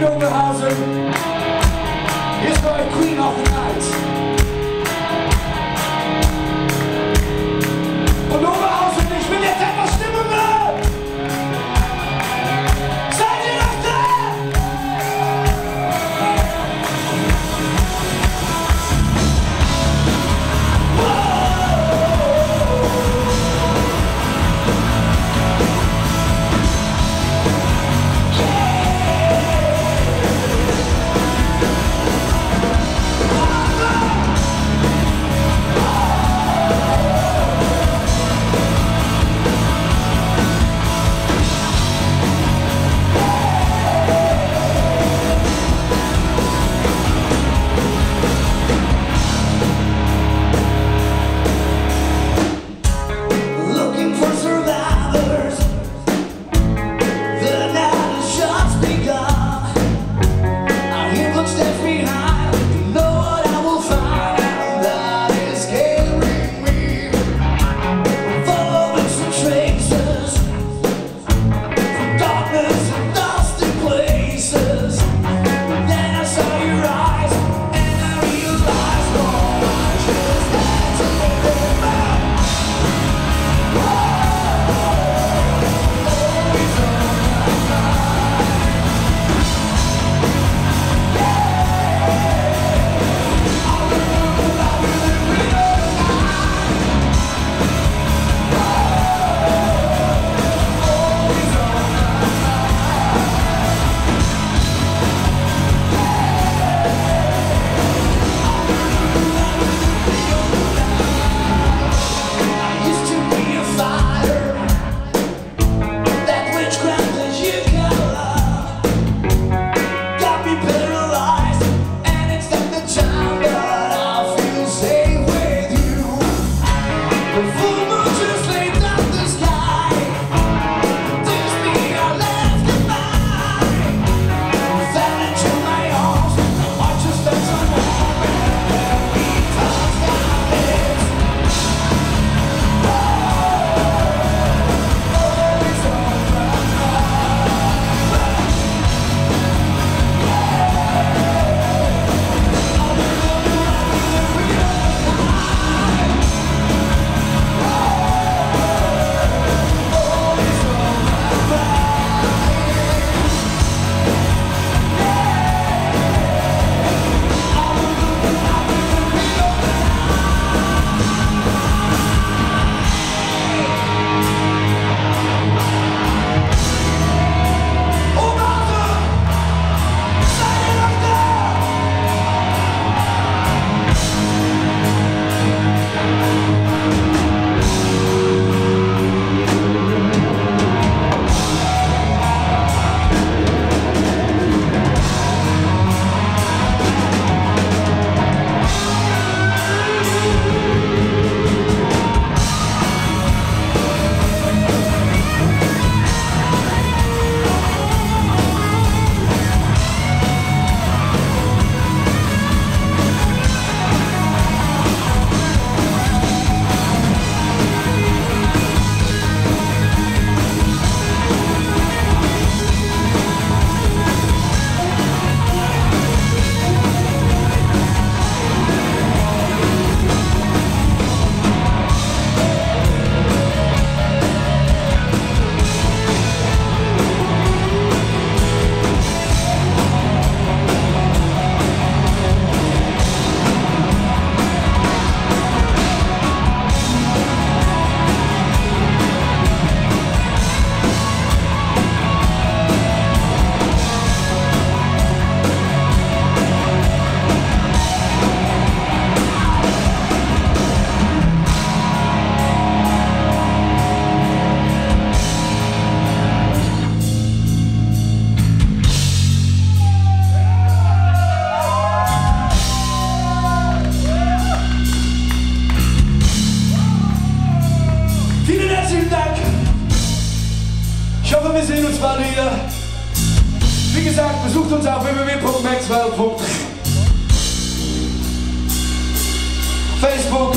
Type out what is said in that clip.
David Oberhauser is my queen off the night. Ich hoffe, wir sehen uns bald wieder. Wie gesagt, besucht uns auf www.maxwell.de Facebook,